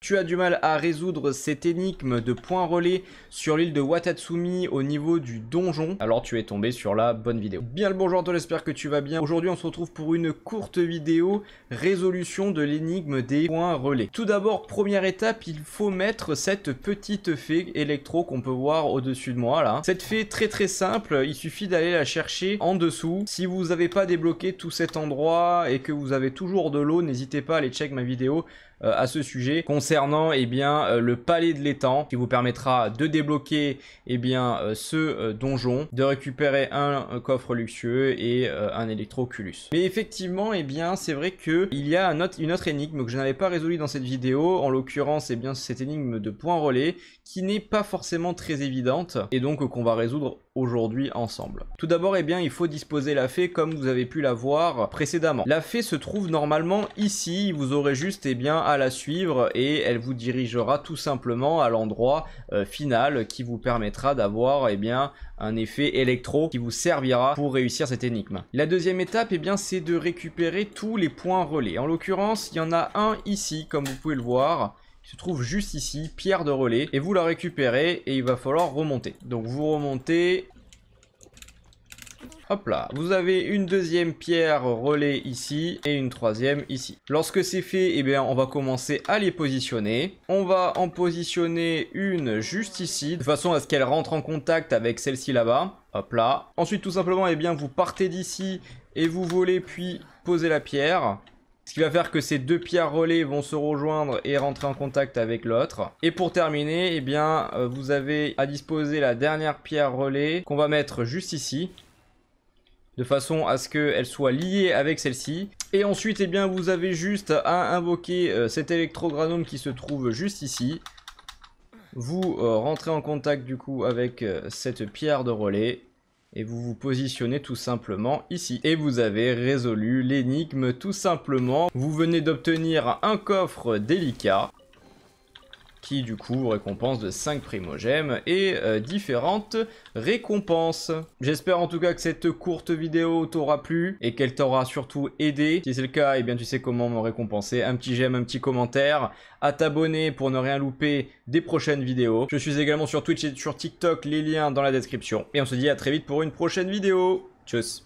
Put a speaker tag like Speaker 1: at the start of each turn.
Speaker 1: Tu as du mal à résoudre cette énigme de point relais sur l'île de Watatsumi au niveau du donjon, alors tu es tombé sur la bonne vidéo. Bien le bonjour à toi, j'espère que tu vas bien. Aujourd'hui on se retrouve pour une courte vidéo résolution de l'énigme des points relais. Tout d'abord, première étape, il faut mettre cette petite fée électro qu'on peut voir au-dessus de moi là. Cette fée très très simple, il suffit d'aller la chercher en dessous. Si vous n'avez pas débloqué tout cet endroit et que vous avez toujours de l'eau, n'hésitez pas à aller check ma vidéo à ce sujet concernant eh bien, euh, le palais de l'étang qui vous permettra de débloquer eh bien, euh, ce donjon, de récupérer un, coffre luxueux et un électroculus. Mais effectivement, eh bien, c'est vrai qu'il y a une autre énigme que je n'avais pas résolue dans cette vidéo, en l'occurrence eh bien, cette énigme de point relais qui n'est pas forcément très évidente et donc qu'on va résoudre aujourd'hui ensemble. Tout d'abord, eh bien, il faut disposer la fée comme vous avez pu la voir précédemment. La fée se trouve normalement ici, vous aurez juste eh bien, à la suivre et elle vous dirigera tout simplement à l'endroit euh, final qui vous permettra d'avoir eh bien, un effet électro qui vous servira pour réussir cette énigme. La deuxième étape, eh bien, c'est de récupérer tous les points relais. En l'occurrence, il y en a un ici, comme vous pouvez le voir, qui se trouve juste ici, pierre de relais, et vous la récupérez et il va falloir remonter. Donc vous remontez Hop là, vous avez une deuxième pierre relais ici et une troisième ici. Lorsque c'est fait, eh bien, on va commencer à les positionner. On va en positionner une juste ici, de façon à ce qu'elle rentre en contact avec celle-ci là-bas. Hop là. Ensuite, tout simplement, eh bien, vous partez d'ici et vous volez puis posez la pierre. Ce qui va faire que ces deux pierres relais vont se rejoindre et rentrer en contact avec l'autre. Et pour terminer, eh bien, euh, vous avez à disposer la dernière pierre relais qu'on va mettre juste ici de façon à ce qu'elle soit liée avec celle-ci. Et ensuite, eh bien, vous avez juste à invoquer euh, cet électrogranome qui se trouve juste ici. Vous euh, rentrez en contact du coup avec euh, cette pierre de relais et vous vous positionnez tout simplement ici. Et vous avez résolu l'énigme tout simplement. Vous venez d'obtenir un coffre délicat qui du coup récompense de 5 primogèmes et euh, différentes récompenses. J'espère en tout cas que cette courte vidéo t'aura plu et qu'elle t'aura surtout aidé. Si c'est le cas, eh bien tu sais comment me récompenser. Un petit j'aime, un petit commentaire, à t'abonner pour ne rien louper des prochaines vidéos. Je suis également sur Twitch et sur TikTok, les liens dans la description. Et on se dit à très vite pour une prochaine vidéo. Tchuss